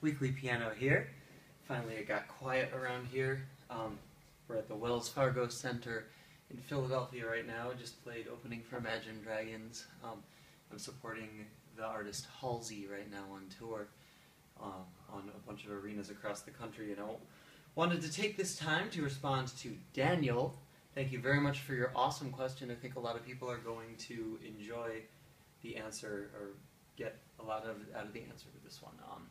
Weekly Piano here. Finally, it got quiet around here. Um, we're at the Wells Fargo Center in Philadelphia right now. Just played opening for Imagine Dragons. Um, I'm supporting the artist Halsey right now on tour um, on a bunch of arenas across the country. And I wanted to take this time to respond to Daniel. Thank you very much for your awesome question. I think a lot of people are going to enjoy the answer or get a lot of out of the answer to this one. Um,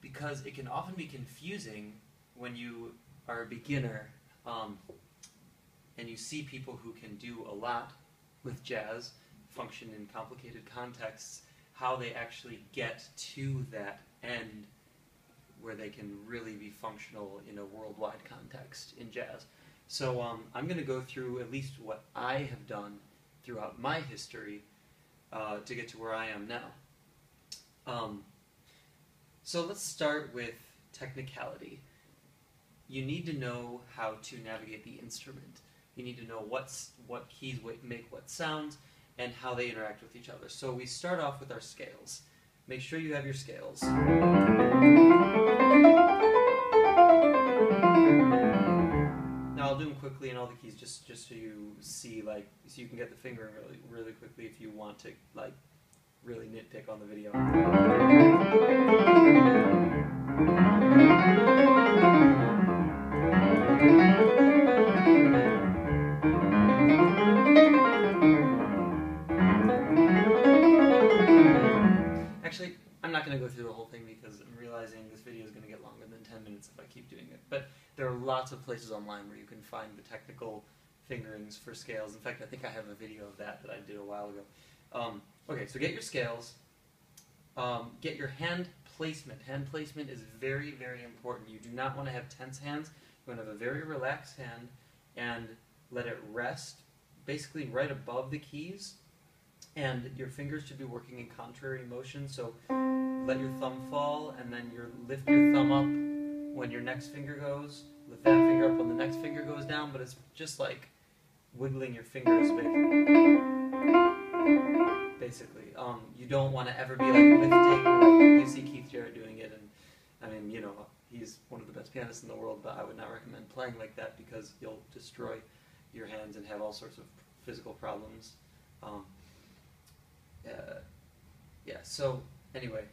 because it can often be confusing when you are a beginner um, and you see people who can do a lot with jazz, function in complicated contexts, how they actually get to that end where they can really be functional in a worldwide context in jazz. So um, I'm going to go through at least what I have done throughout my history uh, to get to where I am now. Um, so let's start with technicality. You need to know how to navigate the instrument. You need to know what's, what keys make what sounds and how they interact with each other. So we start off with our scales. Make sure you have your scales. Now I'll do them quickly and all the keys just just so you see like so you can get the fingering really really quickly if you want to like really nitpick on the video. Actually, I'm not going to go through the whole thing because I'm realizing this video is going to get longer than 10 minutes if I keep doing it. But there are lots of places online where you can find the technical fingerings for scales. In fact, I think I have a video of that that I did a while ago. Um, okay, so get your scales. Um, get your hand placement. Hand placement is very, very important. You do not want to have tense hands. You want to have a very relaxed hand and let it rest basically right above the keys. And your fingers should be working in contrary motion. So let your thumb fall and then you lift your thumb up when your next finger goes. Lift that finger up when the next finger goes down, but it's just like wiggling your fingers basically. Um, you don't want to ever be like like you see Keith Jarrett doing it, and I mean, you know, he's one of the best pianists in the world, but I would not recommend playing like that because you'll destroy your hands and have all sorts of physical problems. Um, uh, yeah, so anyway,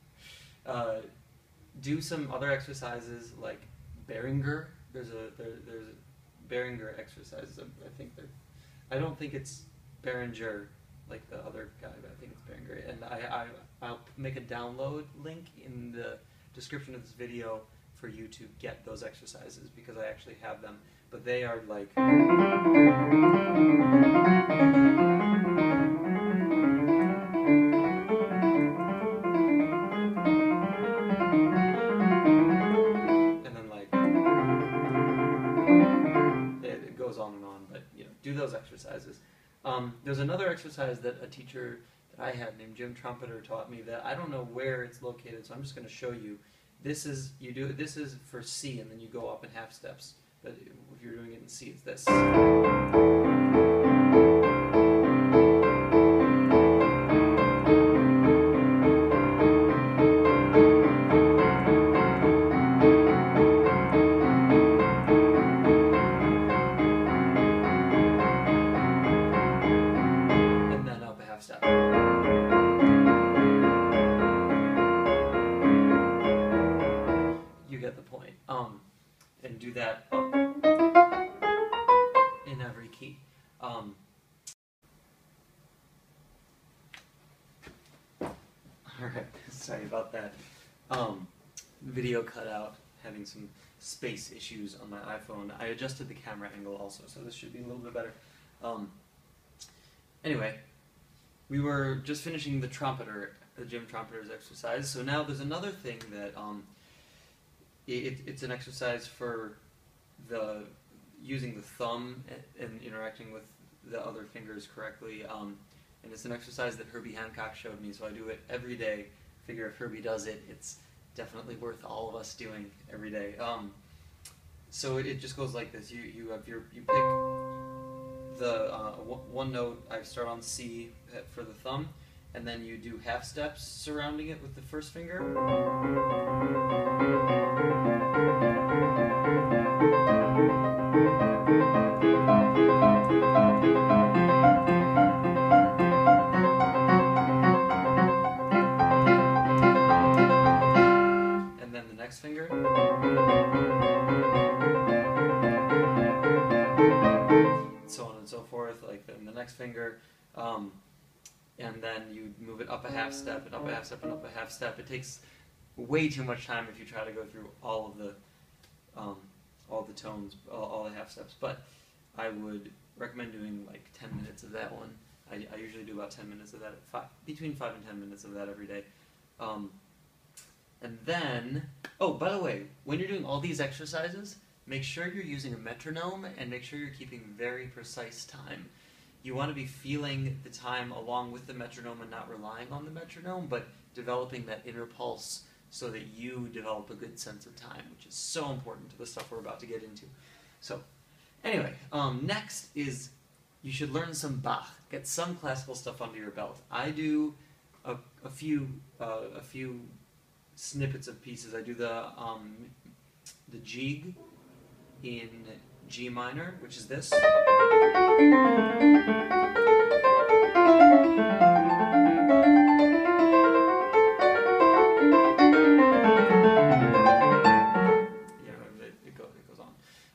uh, do some other exercises like Beringer. There's a there, there's Beringer exercises. I think they're. I don't think it's Behringer like the other guy, but I think it's Beringer. And I, I I'll make a download link in the description of this video for you to get those exercises because I actually have them. But they are like. Um, there's another exercise that a teacher that I had named Jim Trompeter taught me that I don't know where it's located, so I'm just going to show you. This is you do this is for C, and then you go up in half steps. But if you're doing it in C, it's this. Cut out, having some space issues on my iPhone. I adjusted the camera angle also, so this should be a little bit better. Um, anyway, we were just finishing the Trompeter, the Jim Trompeter's exercise, so now there's another thing that, um, it, it's an exercise for the using the thumb and, and interacting with the other fingers correctly. Um, and it's an exercise that Herbie Hancock showed me, so I do it every day. Figure if Herbie does it, it's definitely worth all of us doing every day. Um, so it, it, just goes like this: you you have your you pick the uh, one note. I start on C for the thumb, and then you do half steps surrounding it with the first finger. Finger. So on and so forth, like then the next finger. Um, and then you move it up a half step and up a half step and up a half step. It takes way too much time if you try to go through all of the um, all the tones, all, all the half steps. But I would recommend doing like 10 minutes of that one. I, I usually do about 10 minutes of that, five, between 5 and 10 minutes of that every day. Um, and then, oh, by the way, when you're doing all these exercises, make sure you're using a metronome and make sure you're keeping very precise time. You want to be feeling the time along with the metronome and not relying on the metronome, but developing that inner pulse so that you develop a good sense of time, which is so important to the stuff we're about to get into. So, anyway, um, next is you should learn some Bach. Get some classical stuff under your belt. I do a, a few uh, a few snippets of pieces. I do the um, the jig in G minor, which is this.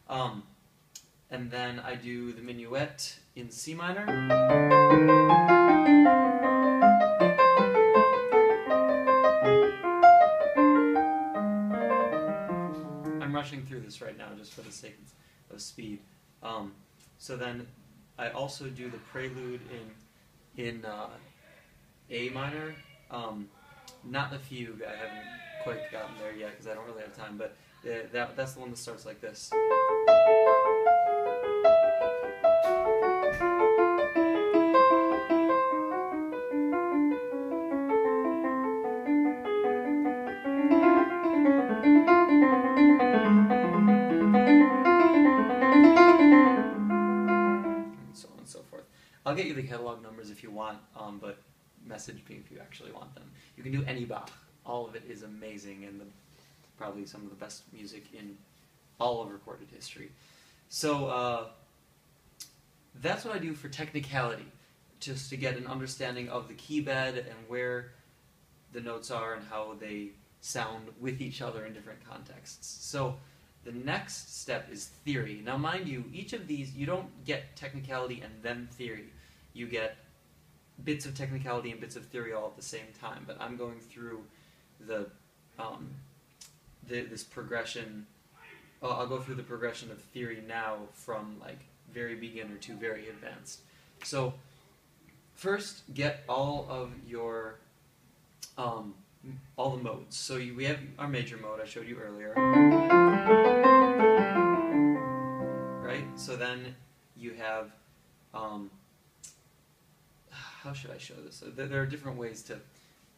Um, and then I do the minuet in C minor. Just for the sake of speed. Um, so then I also do the prelude in in uh, A minor. Um, not the fugue. I haven't quite gotten there yet because I don't really have time. But uh, that that's the one that starts like this. Get you the catalog numbers if you want, um, but message me if you actually want them. You can do any Bach. All of it is amazing and the, probably some of the best music in all of recorded history. So uh, that's what I do for technicality, just to get an understanding of the key bed and where the notes are and how they sound with each other in different contexts. So the next step is theory. Now, mind you, each of these, you don't get technicality and then theory. You get bits of technicality and bits of theory all at the same time. But I'm going through the, um, the this progression. Uh, I'll go through the progression of theory now from like very beginner to very advanced. So, first, get all of your um, all the modes. So you, we have our major mode I showed you earlier right? So then you have, um, how should I show this? There, are different ways to,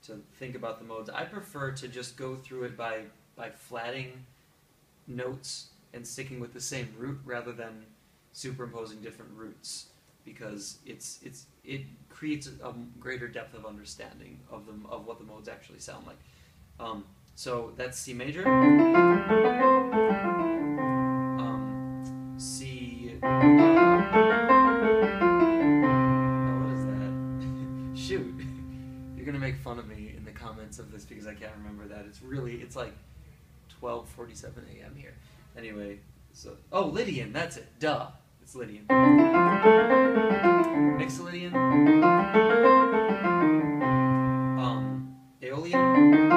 to think about the modes. I prefer to just go through it by, by flatting notes and sticking with the same root rather than superimposing different roots because it's, it's, it creates a, greater depth of understanding of, them, of what the modes actually sound like. Um, so that's C major. Um, C. Uh, comments of this because I can't remember that. It's really, it's like 12:47 a.m. here. Anyway, so oh, Lydian, that's it. Duh, it's Lydian. Mixolydian. Um, Aeolian.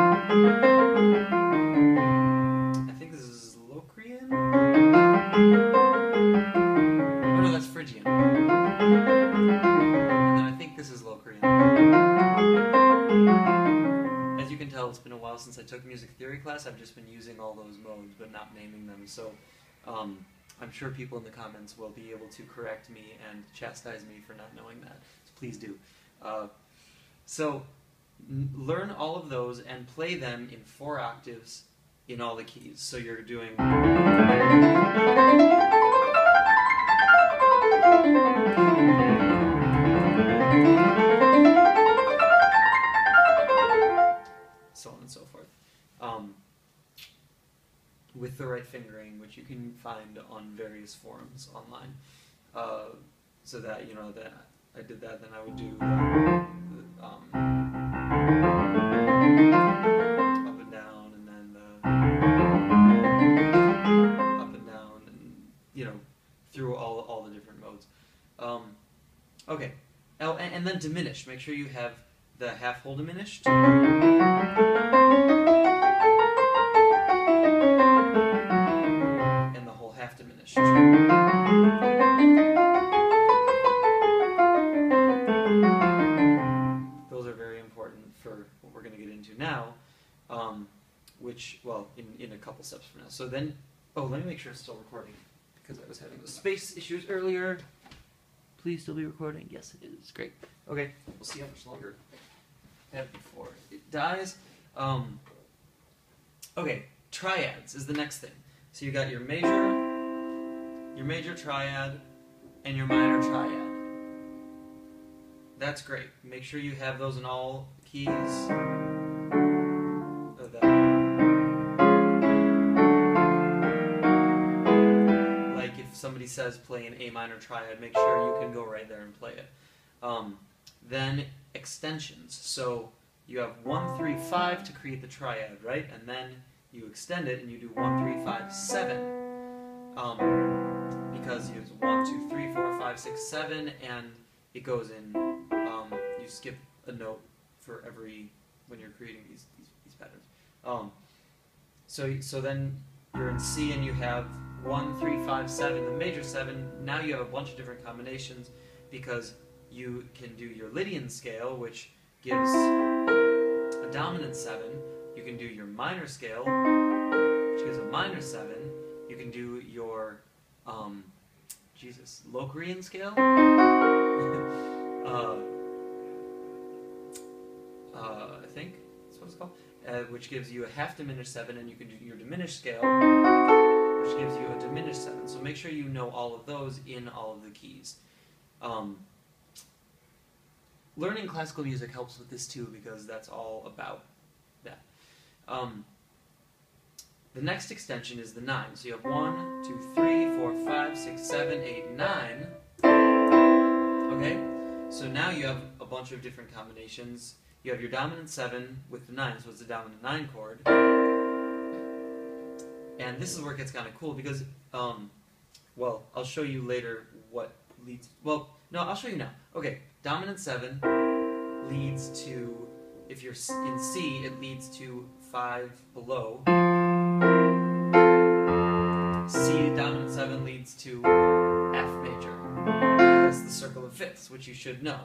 Class. I've just been using all those modes, but not naming them. So um, I'm sure people in the comments will be able to correct me and chastise me for not knowing that. So please do. Uh, so learn all of those and play them in four octaves in all the keys. So you're doing. With the right fingering, which you can find on various forums online. Uh, so that you know that I did that, then I would do the, the, um, up and down, and then the up and down, and you know through all all the different modes. Um, okay. Oh, and, and then diminished. Make sure you have the half whole diminished. Half diminished. Those are very important for what we're going to get into now, um, which, well, in, in a couple steps from now. So then, oh, let me make sure it's still recording because I was having the space issues earlier. Please still be recording. Yes, it is. Great. Okay, we'll see how much longer have before it dies. Um, okay, triads is the next thing. So you got your major, your major triad, and your minor triad. That's great. Make sure you have those in all keys. Like if somebody says play an A minor triad, make sure you can go right there and play it. Um, then extensions. So you have one, three, five to create the triad, right? And then you extend it and you do one, three, five, seven. Um, because you one, two, three, four, five, six, seven, and it goes in. Um, you skip a note for every when you're creating these these, these patterns. Um, so so then you're in C and you have one, three, five, seven, the major seven. Now you have a bunch of different combinations because you can do your Lydian scale, which gives a dominant seven. You can do your minor scale, which gives a minor seven. You can do your um, Jesus Locrian scale. uh, uh, I think that's what it's called, uh, which gives you a half diminished seven, and you can do your diminished scale, which gives you a diminished seven. So make sure you know all of those in all of the keys. Um, learning classical music helps with this too because that's all about that. Um, the next extension is the nine. So you have one, two, three, four, five, six, seven, eight, nine. Okay? So now you have a bunch of different combinations. You have your dominant seven with the nine, so it's a dominant nine chord. And this is where it gets kind of cool because, um, well, I'll show you later what leads. Well, no, I'll show you now. Okay, dominant seven leads to, if you're in C, it leads to five below. C dominant seven leads to F major. That's the circle of fifths, which you should know.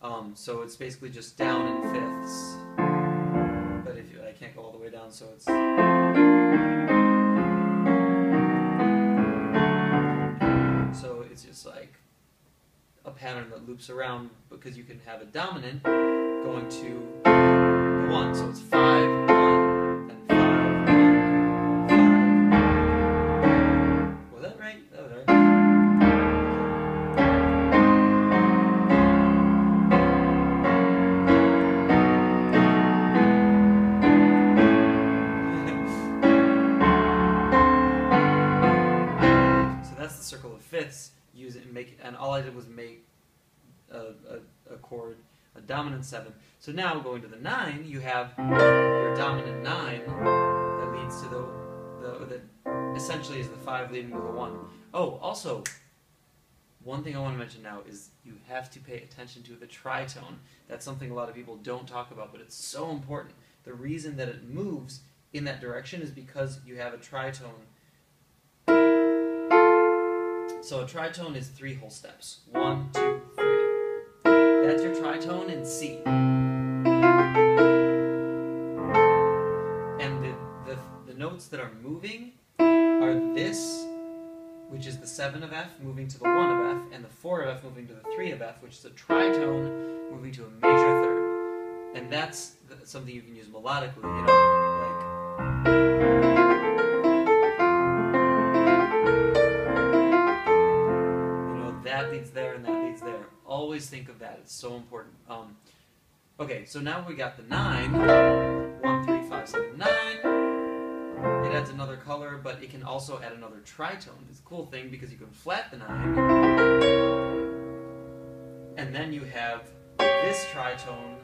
Um, so it's basically just down in fifths. But if you, I can't go all the way down, so it's. So it's just like a pattern that loops around because you can have a dominant going to the one. So it's five, So now going to the nine, you have your dominant nine that leads to the, the that essentially is the five leading to the one. Oh, also, one thing I want to mention now is you have to pay attention to the tritone. That's something a lot of people don't talk about, but it's so important. The reason that it moves in that direction is because you have a tritone. So a tritone is three whole steps. One, two, three. That's your tritone in C. notes that are moving are this, which is the 7 of F moving to the 1 of F, and the 4 of F moving to the 3 of F, which is a tritone moving to a major third. And that's something you can use melodically, you know, like. You know, that leads there and that leads there. Always think of that. It's so important. Um, okay, so now we got the 9. 1, 3, 5, 7, 9. Another color, but it can also add another tritone. It's a cool thing because you can flat the nine, and then you have this tritone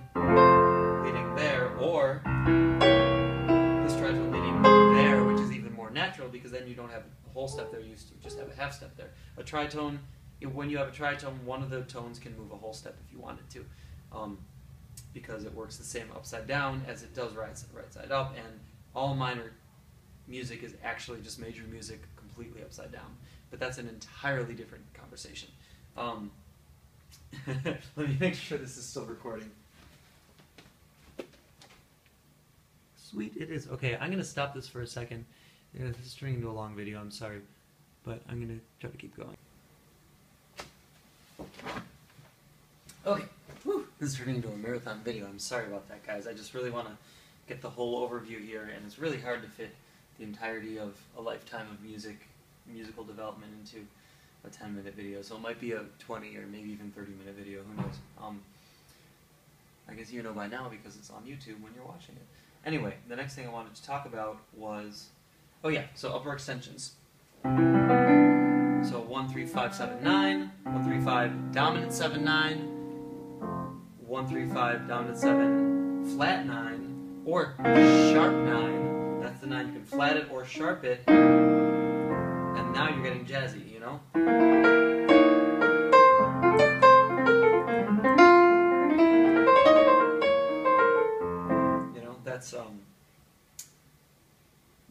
leading there, or this tritone leading there, which is even more natural because then you don't have a whole step there, you just have a half step there. A tritone, when you have a tritone, one of the tones can move a whole step if you wanted to. Um, because it works the same upside down as it does right, right side up, and all minor music is actually just major music completely upside down. But that's an entirely different conversation. Um, let me make sure this is still recording. Sweet, it is. Okay, I'm going to stop this for a second. Yeah, this is turning into a long video, I'm sorry. But I'm going to try to keep going. Okay. Whew, this is turning into a marathon video. I'm sorry about that, guys. I just really want to get the whole overview here, and it's really hard to fit the entirety of a lifetime of music, musical development into a 10 minute video. So it might be a 20 or maybe even 30 minute video, who knows. Um, I guess you know by now because it's on YouTube when you're watching it. Anyway, the next thing I wanted to talk about was, oh yeah, so upper extensions. So 1, 3, 5, 7, 9, 1, 3, 5, dominant 7, 9, 1, 3, 5, dominant 7, flat 9, or sharp 9. That's the 9. You can flat it or sharp it. And now you're getting jazzy, you know? You know, that's, um,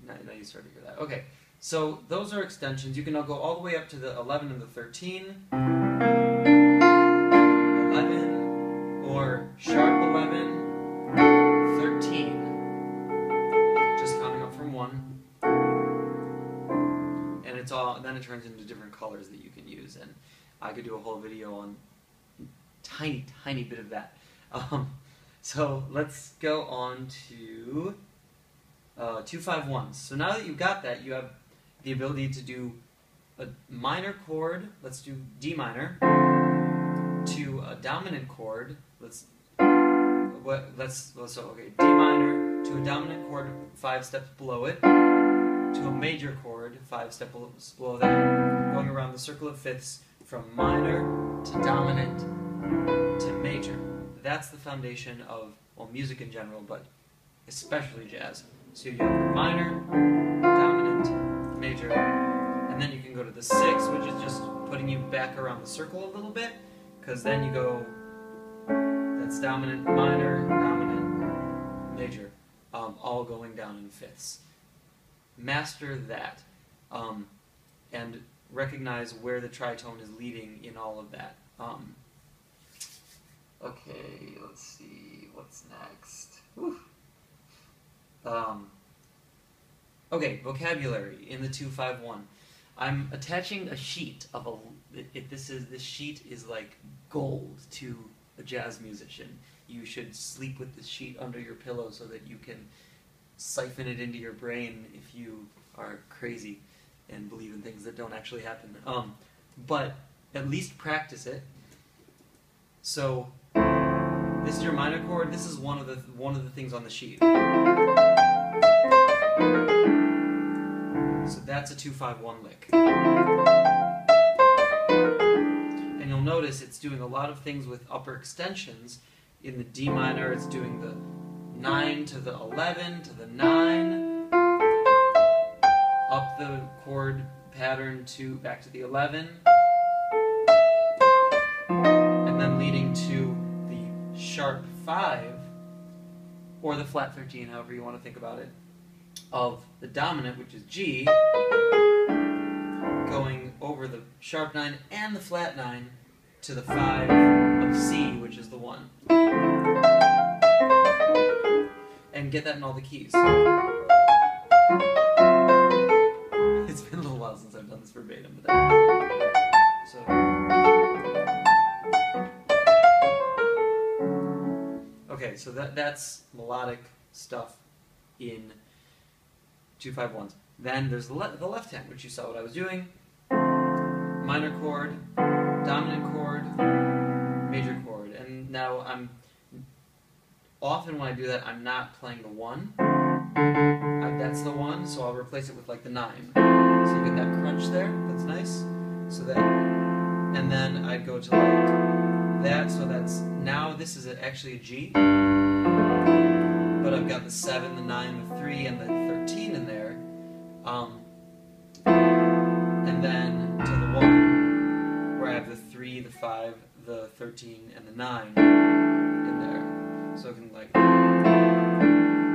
now, now you start to hear that. Okay, so those are extensions. You can now go all the way up to the 11 and the 13. You can use. And I could do a whole video on tiny, tiny bit of that. Um, so let's go on to uh, 251. So now that you've got that, you have the ability to do a minor chord, let's do D minor, to a dominant chord, let's what let's so okay D minor to a dominant chord five steps below it to a major chord five steps below that going around the circle of fifths from minor to dominant to major. That's the foundation of well music in general but especially jazz. So you have minor dominant major and then you can go to the sixth which is just putting you back around the circle a little bit because then you go that's dominant minor, dominant major, um, all going down in fifths. Master that, um, and recognize where the tritone is leading in all of that. Um, okay, let's see what's next. Um, okay, vocabulary in the two five one. I'm attaching a sheet of a. It, this is this sheet is like gold to a jazz musician. You should sleep with this sheet under your pillow so that you can siphon it into your brain if you are crazy and believe in things that don't actually happen. Um, but at least practice it. So this is your minor chord. This is one of the one of the things on the sheet. So that's a two five one lick And you'll notice it's doing a lot of things with upper extensions. In the D minor, it's doing the 9 to the 11 to the 9, up the chord pattern to back to the 11, and then leading to the sharp 5, or the flat 13, however you want to think about it, of the dominant, which is G, going over the sharp 9 and the flat 9 to the 5 of C, which is the 1. And get that in all the keys. Done this verbatim, but so. Okay, so that that's melodic stuff in 251s. Then there's the, le the left hand, which you saw what I was doing. Minor chord, dominant chord, major chord. And now I'm, often when I do that, I'm not playing the one. I that's the one, so I'll replace it with like the nine. So you get that crunch there. That's nice. So that, and then I'd go to like that. So that's now this is actually a G, but I've got the seven, the nine, the three, and the thirteen in there. Um, and then to the one, where I have the three, the five, the thirteen, and the nine in there. So I can like you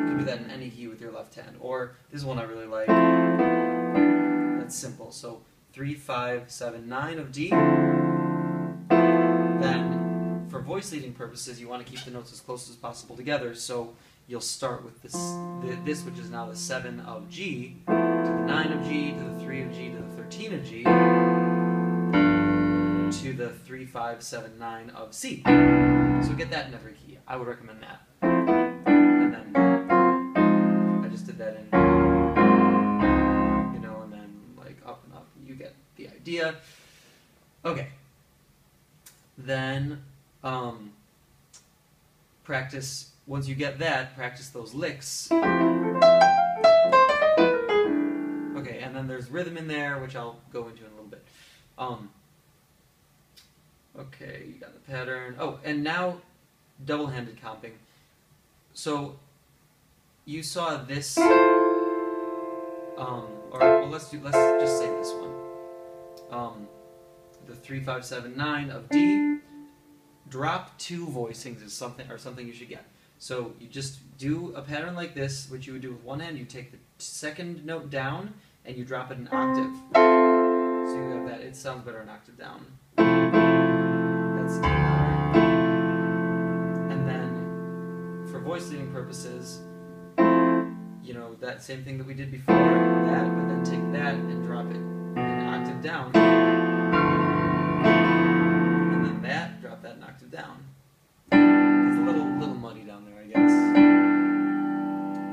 can do that in any key with your left hand. Or this is one I really like. That's simple. So three, five, seven, nine of D. Then, for voice leading purposes, you want to keep the notes as close as possible together. So you'll start with this, the, this which is now the seven of G, to the nine of G, to the three of G, to the thirteen of G, to the three, five, seven, nine of C. So get that in every key. I would recommend that. And then I just did that in, You get the idea. Okay. Then um, practice. Once you get that, practice those licks. Okay, and then there's rhythm in there, which I'll go into in a little bit. Um, okay, you got the pattern. Oh, and now double-handed comping. So you saw this, um, or well, let's do. Let's just say this one. Um, the three, five, seven, nine of D. Drop two voicings is something, or something you should get. So you just do a pattern like this, which you would do with one hand. You take the second note down and you drop it an octave. So you have that. It sounds better an octave down. That's D. And then, for voice leading purposes, know that same thing that we did before. That, but then take that and drop it an octave down. And then that, drop that an octave down. It's a little little muddy down there, I guess.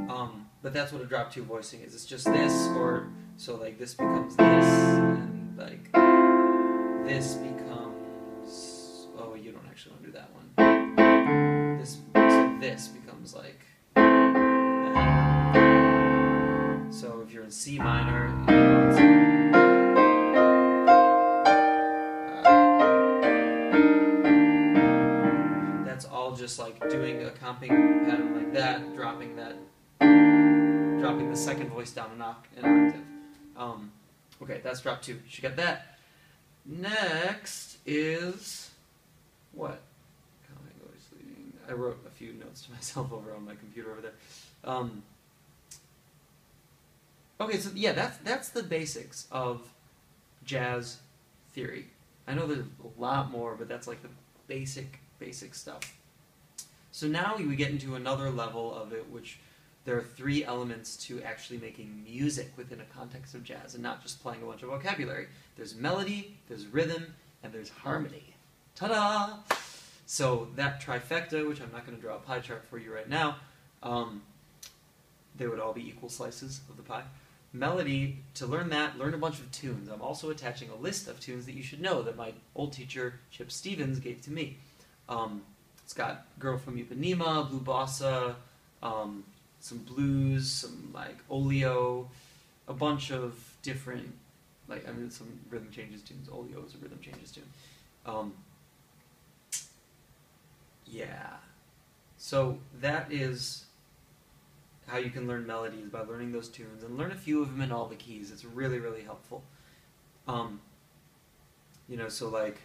Um, but that's what a drop two voicing is. It's just this, or so like this becomes this, and like this becomes. Oh, you don't actually want to do that one. This so this becomes like. You're in C minor, that's all just like doing a comping pattern like that, dropping that, dropping the second voice down an, an octave. Um, okay, that's drop two. You should get that. Next is what? I wrote a few notes to myself over on my computer over there. Um, okay, so yeah, that's that's the basics of jazz theory. I know there's a lot more, but that's like the basic basic stuff. So now we get into another level of it, which there are three elements to actually making music within a context of jazz, and not just playing a bunch of vocabulary. There's melody, there's rhythm, and there's harmony. Ta-da! So that trifecta, which I'm not going to draw a pie chart for you right now, um, they would all be equal slices of the pie. Melody, to learn that, learn a bunch of tunes. I'm also attaching a list of tunes that you should know that my old teacher, Chip Stephens, gave to me. Um, it's got Girl from Ipanema, Blue Bossa, um, some blues, some like Oleo, a bunch of different, like, I mean, some rhythm changes tunes. Oleo is a rhythm changes tune. Um, yeah. So that is how you can learn melodies by learning those tunes and learn a few of them in all the keys. It's really, really helpful. Um, you know, so like.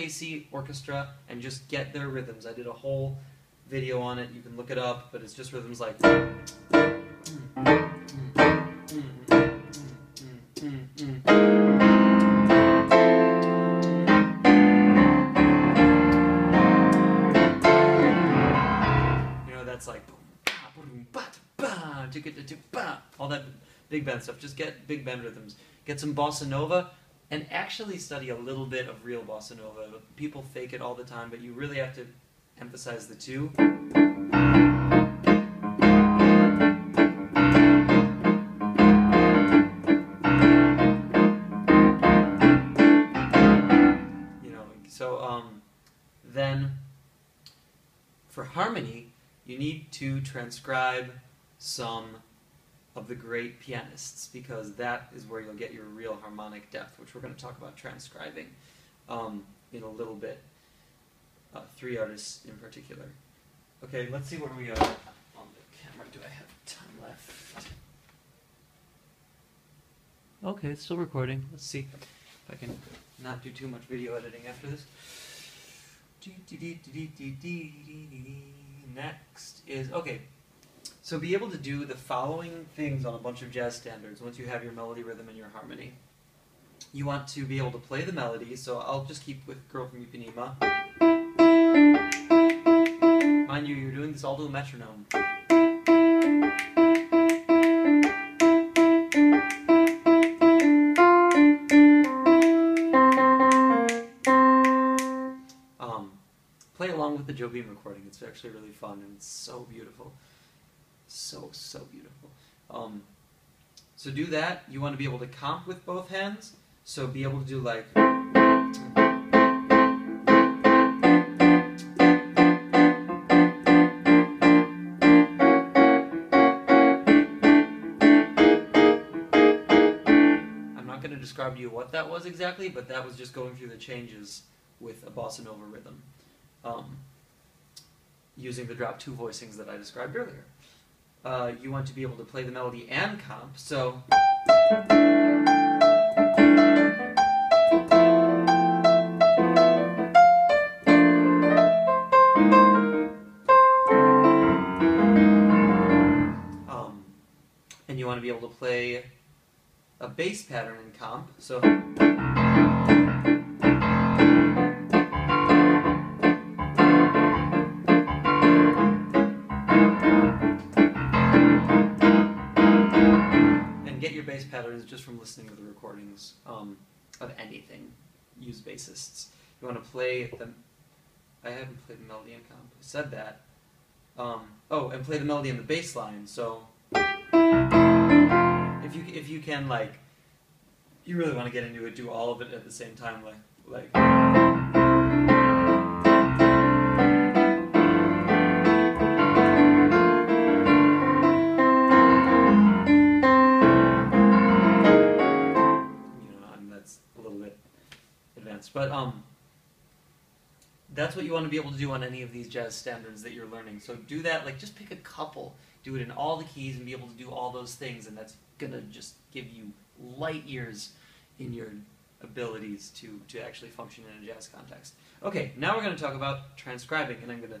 Basie orchestra and just get their rhythms. I did a whole video on it. You can look it up, but it's just rhythms like. You know, that's like all that big band stuff. Just get big band rhythms. Get some bossa nova, and actually study a little bit of real bossa nova. People fake it all the time, but you really have to emphasize the two. You know, so um, then for harmony, you need to transcribe some of the great pianists because that is where you'll get your real harmonic depth, which we're going to talk about transcribing um, in a little bit. Uh, three artists in particular. Okay, let's see where we are on the camera. Do I have time left? Okay, it's still recording. Let's see if I can not do too much video editing after this. Next is okay. So be able to do the following things on a bunch of jazz standards once you have your melody, rhythm, and your harmony. You want to be able to play the melody, so I'll just keep with Girl from Ipanema. Mind you, you're doing this all to a metronome. Um, play along with the Jobim recording. It's actually really fun and it's so beautiful. So, so beautiful. Um, so do that. You want to be able to comp with both hands. So be able to do like. I'm not going to describe to you what that was exactly, but that was just going through the changes with a bossa nova rhythm, um, using the drop two voicings that I described earlier. Uh, you want to be able to play the melody and comp, so. Um, and you want to be able to play a bass pattern in comp, so. Of anything. Use bassists. You want to play the. I haven't played the melody in comp. I said that. Um, oh, and play the melody in the bass line. So if you if you can like, you really want to get into it, do all of it at the same time, like like. But um, that's what you want to be able to do on any of these jazz standards that you're learning. So do that, like just pick a couple, do it in all the keys, and be able to do all those things, and that's gonna just give you light years in your abilities to to actually function in a jazz context. Okay, now we're gonna talk about transcribing, and I'm gonna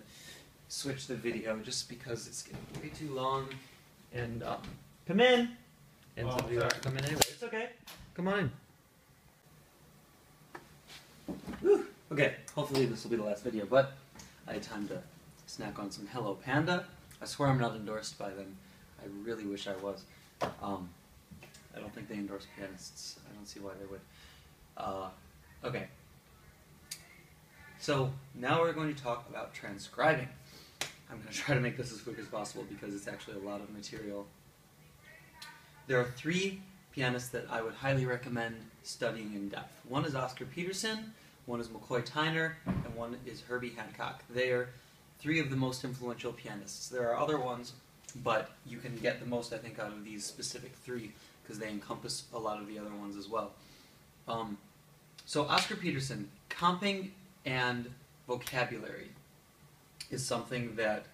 switch the video just because it's getting way too long. And um, come in. And Oh, somebody wants to come in anyway. It's okay. Come on in. Whew. Okay, hopefully this will be the last video, but I had time to snack on some Hello Panda. I swear I'm not endorsed by them. I really wish I was. Um, I don't think they endorse pianists. I don't see why they would. Uh, okay. So now we're going to talk about transcribing. I'm going to try to make this as quick as possible because it's actually a lot of material. There are three pianists that I would highly recommend studying in depth. One is Oscar Peterson, one is McCoy Tyner, and one is Herbie Hancock. They are three of the most influential pianists. There are other ones, but you can get the most, I think, out of these specific three because they encompass a lot of the other ones as well. Um, so Oscar Peterson, comping and vocabulary is something that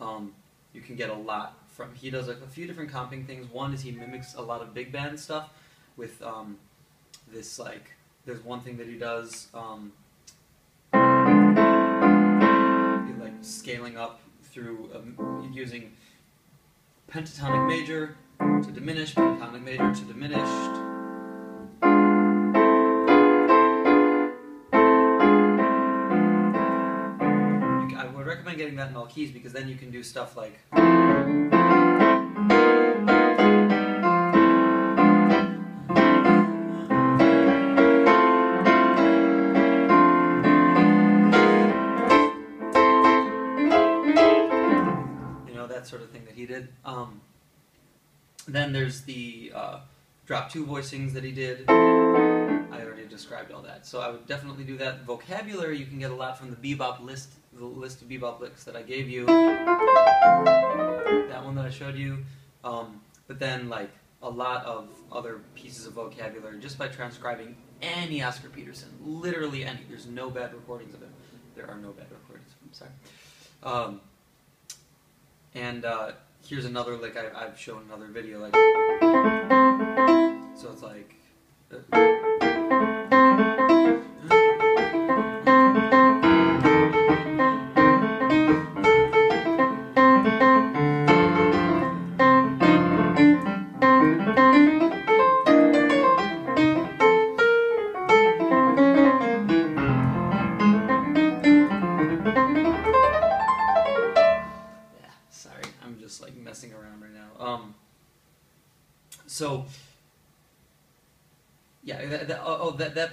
um, you can get a lot from. He does like a few different comping things. One is he mimics a lot of big band stuff with um, this like. There's one thing that he does. Um, like scaling up through um, using pentatonic major to diminished, pentatonic major to diminished. I would recommend getting that in all keys because then you can do stuff like. Um, then there's the uh, drop two voicings that he did. I already described all that, so I would definitely do that. Vocabulary you can get a lot from the bebop list, the list of bebop licks that I gave you. That one that I showed you. Um, but then like a lot of other pieces of vocabulary just by transcribing any Oscar Peterson, literally any. There's no bad recordings of him. There are no bad recordings him. Sorry. Um, and uh, here's another lick I, I've shown another video. Like, so it's like. Uh,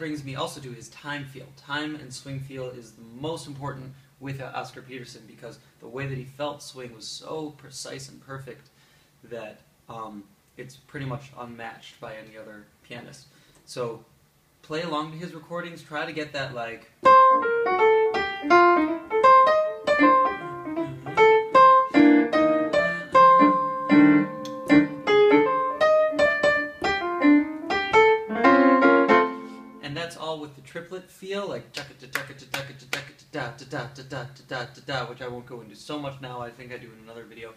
brings me also to his time feel. Time and swing feel is the most important with uh, Oscar Peterson because the way that he felt swing was so precise and perfect that um, it's pretty much unmatched by any other pianist. So play along to his recordings. Try to get that like. Da da da, which I won't go into so much now. I think I do in another video.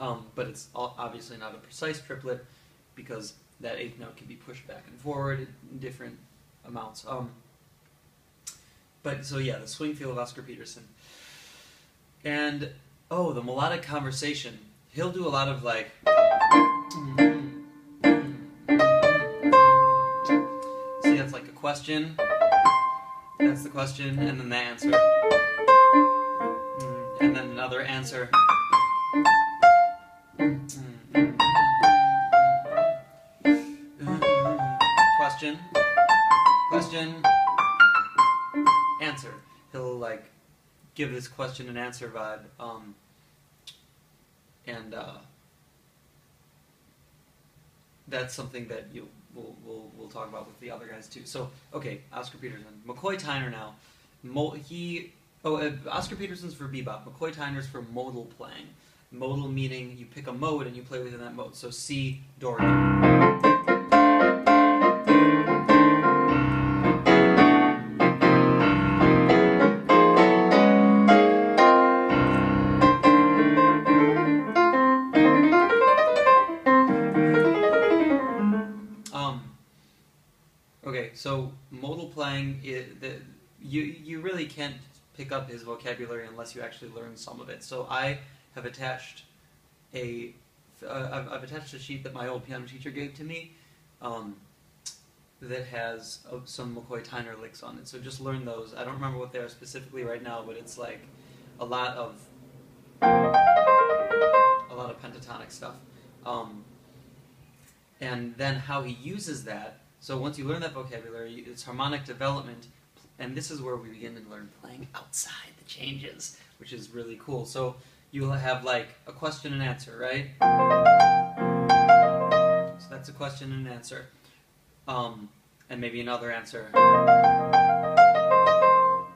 Um, but it's obviously not a precise triplet because that eighth note can be pushed back and forward in different amounts. Um, but so yeah, the swing feel of Oscar Peterson. And oh, the melodic conversation. He'll do a lot of like. See, that's question. That's the question, and then the answer. Mm, And then another answer. Question. Question. Answer. He'll like give this question and answer vibe. Um, and uh, that's something that you we'll talk about with the other guys too. So okay, Oscar Peterson, McCoy Tyner now. Mo- he oh uh, Oscar Peterson's for bebop. McCoy Tyner's for modal playing. Modal meaning you pick a mode and you play within that mode. So C Dorian. The, you you really can't pick up his vocabulary unless you actually learn some of it. So I have attached a I've, I've attached a sheet that my old piano teacher gave to me um, that has uh, some McCoy Tyner licks on it. So just learn those. I don't remember what they are specifically right now, but it's like a lot of a lot of pentatonic stuff. Um, and then how he uses that. So once you learn that vocabulary, it's harmonic development, and this is where we begin to learn playing outside the changes, which is really cool. So you'll have like a question and answer, right? So that's a question and answer, um, and maybe another answer.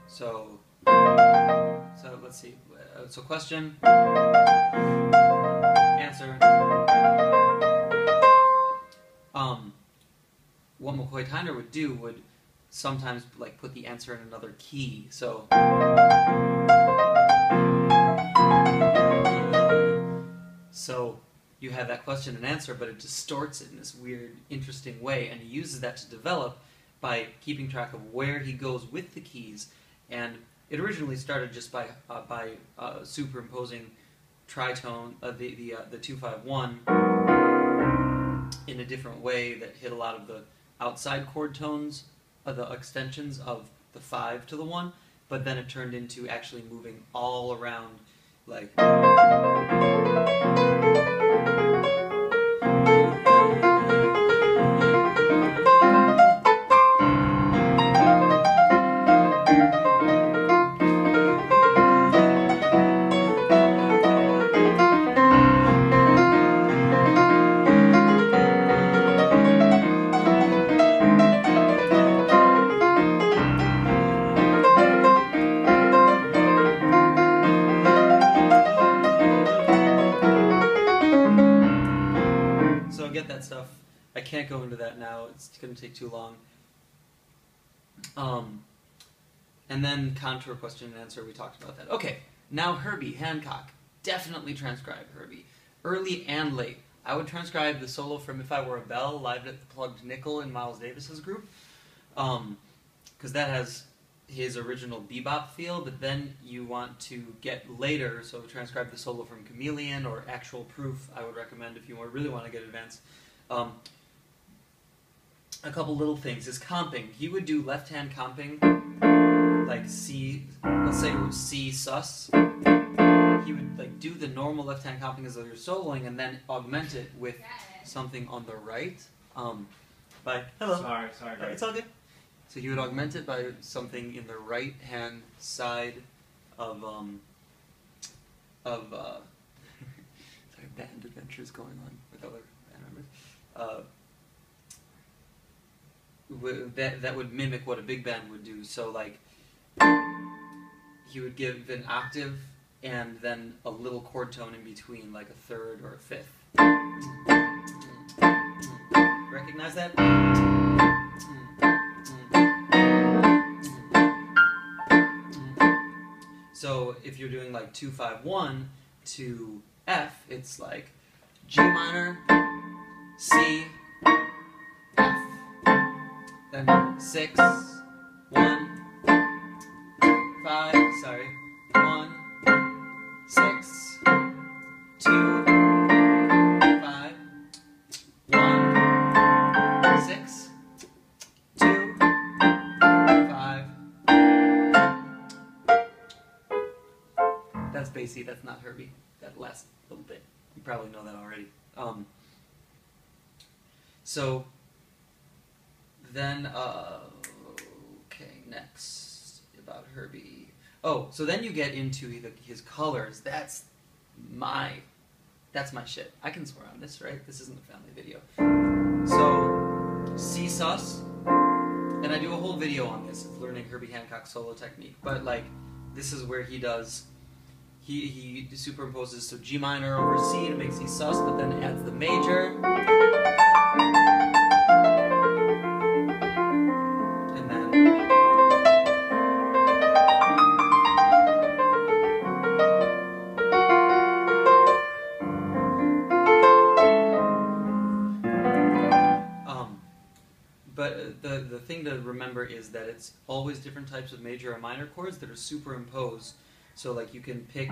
So, so let's see. Uh, So question, McCoy would do would sometimes like put the answer in another key. So. So you have that question and answer, but it distorts it in this weird, interesting way, and he uses that to develop by keeping track of where he goes with the keys. And it originally started just by uh, by uh, superimposing tritone, uh, the the uh, the two five one, in a different way that hit a lot of the outside chord tones, uh, the extensions of the five to the one. But then it turned into actually moving all around, like. Um, and then contour question and answer. We talked about that. Okay, now Herbie Hancock. Definitely transcribe Herbie. Early and late. I would transcribe the solo from If I Were a Bell live at the Plugged Nickel in Miles Davis's group. Because um, that has his original bebop feel, but then you want to get later, so transcribe the solo from Chameleon or Actual Proof, I would recommend if you really want to get advanced. Um, a couple little things is comping. He would do left hand comping, like C, let's say it was C sus. He would like do the normal left hand comping as though you're soloing and then augment it with something on the right. Um, by hello. Sorry, sorry. It's all good. So he would augment it by something in the right hand side of um of uh sorry band adventures going on with other band members. Uh, that that would mimic what a big band would do. So like he would give an octave and then a little chord tone in between, like a third or a fifth. Recognize that? So if you're doing like 251 to F, it's like G minor, C, 6, 1, 5, sorry, 1, 6, 2, 5, 1, 6, 2, 5, That's Basie, that's not Herbie. That last little bit. You probably know that already. Um, so, then, uh, okay, next about Herbie. Oh, so then you get into his colors. That's my, that's my shit. I can swear on this, right? This isn't a family video. So, C sus, and I do a whole video on this, of learning Herbie Hancock solo technique. But like, this is where he does he, he superimposes so G minor over C to make C sus, but then adds the major. Is that it's always different types of major or minor chords that are superimposed so like you can pick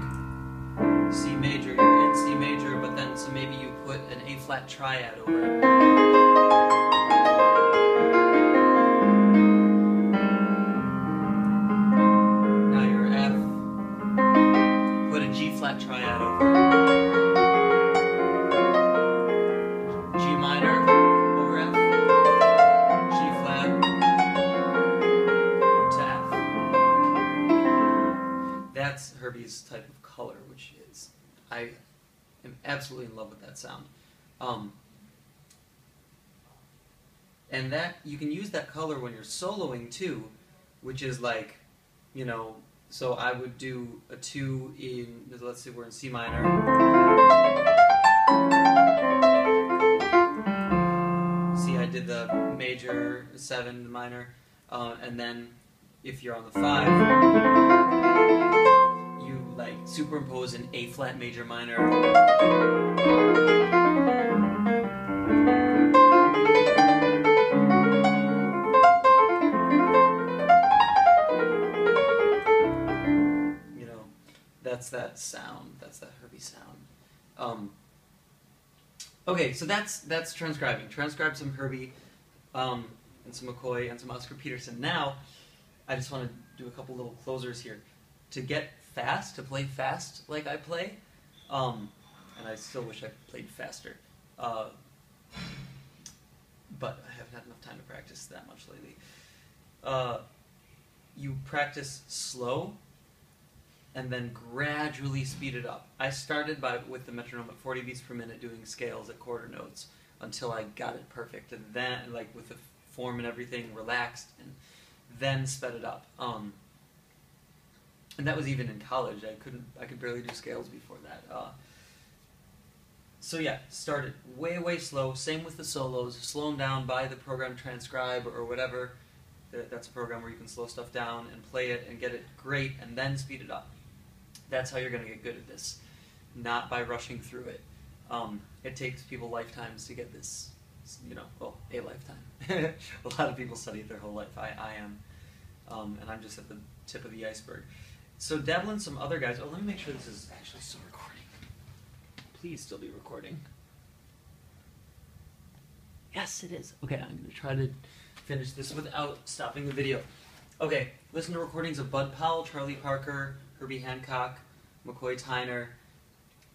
C major, you're in C major, but then so maybe you put an A flat triad over it. Type of color, which is I am absolutely in love with that sound. Um, and that you can use that color when you're soloing too, which is like, you know, so I would do a two in let's say we're in C minor. See, I did the major, seven, minor, uh, and then if you're on the five, superimpose an A flat major minor. You know, that's that sound. That's that Herbie sound. Um, okay, so that's that's transcribing. Transcribe some Herbie, um, and some McCoy and some Oscar Peterson. Now, I just want to do a couple little closers here. To get fast, to play fast like I play, um, and I still wish I played faster. Uh, but I haven't had enough time to practice that much lately. Uh, you practice slow and then gradually speed it up. I started by with the metronome at 40 beats per minute doing scales at quarter notes until I got it perfect and then like with the form and everything relaxed and then sped it up. Um, and that was even in college. I couldn't I could barely do scales before that. Uh, so yeah, started way way slow. Same with the solos. Slow them down by the program Transcribe or whatever. That's a program where you can slow stuff down and play it and get it great, and then speed it up. That's how you're gonna get good at this, not by rushing through it. Um, it takes people lifetimes to get this. You know, well, a lifetime. a lot of people study it their whole life. I, I am, um, and I'm just at the tip of the iceberg. So dabble in some other guys. Oh, let me make sure this is actually still recording. Please still be recording. Yes, it is. Okay, I'm gonna try to finish this without stopping the video. Okay, listen to recordings of Bud Powell, Charlie Parker, Herbie Hancock, McCoy Tyner.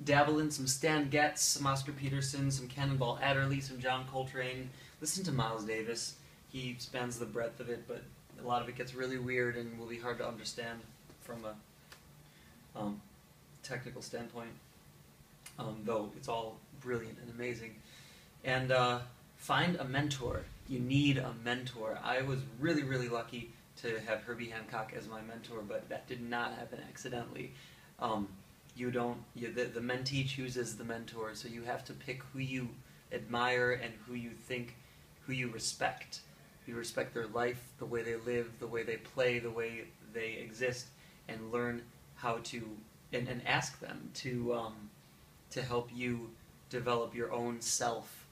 Dabble in some Stan Getz, some Oscar Peterson, some Cannonball Adderley, some John Coltrane. Listen to Miles Davis. He spans the breadth of it, but a lot of it gets really weird and will be hard to understand from a um, technical standpoint. Um, though it's all brilliant and amazing. And uh, find a mentor. You need a mentor. I was really, really lucky to have Herbie Hancock as my mentor, but that did not happen accidentally. Um, you don't. You, the, the mentee chooses the mentor, so you have to pick who you admire and who you think, who you respect. You respect their life, the way they live, the way they play, the way they exist, and learn how to and, and ask them to um, to help you develop your own self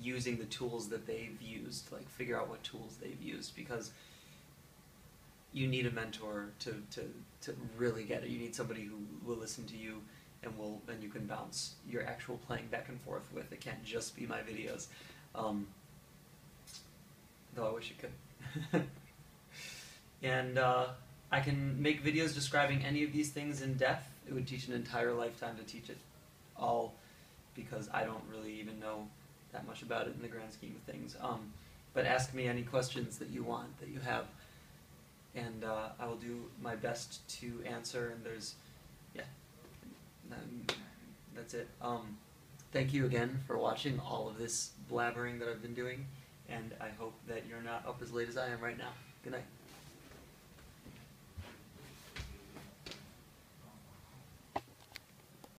using the tools that they've used. Like figure out what tools they've used because you need a mentor to, to, to really get it. You need somebody who will listen to you and will and you can bounce your actual playing back and forth with. It can't just be my videos. Um, though I wish it could. and uh, I can make videos describing any of these things in depth. It would teach an entire lifetime to teach it all because I don't really even know that much about it in the grand scheme of things. Um, but ask me any questions that you want, that you have, and uh, I will do my best to answer. And there's, yeah, that's it. Um, thank you again for watching all of this blabbering that I've been doing, and I hope that you're not up as late as I am right now. Good night.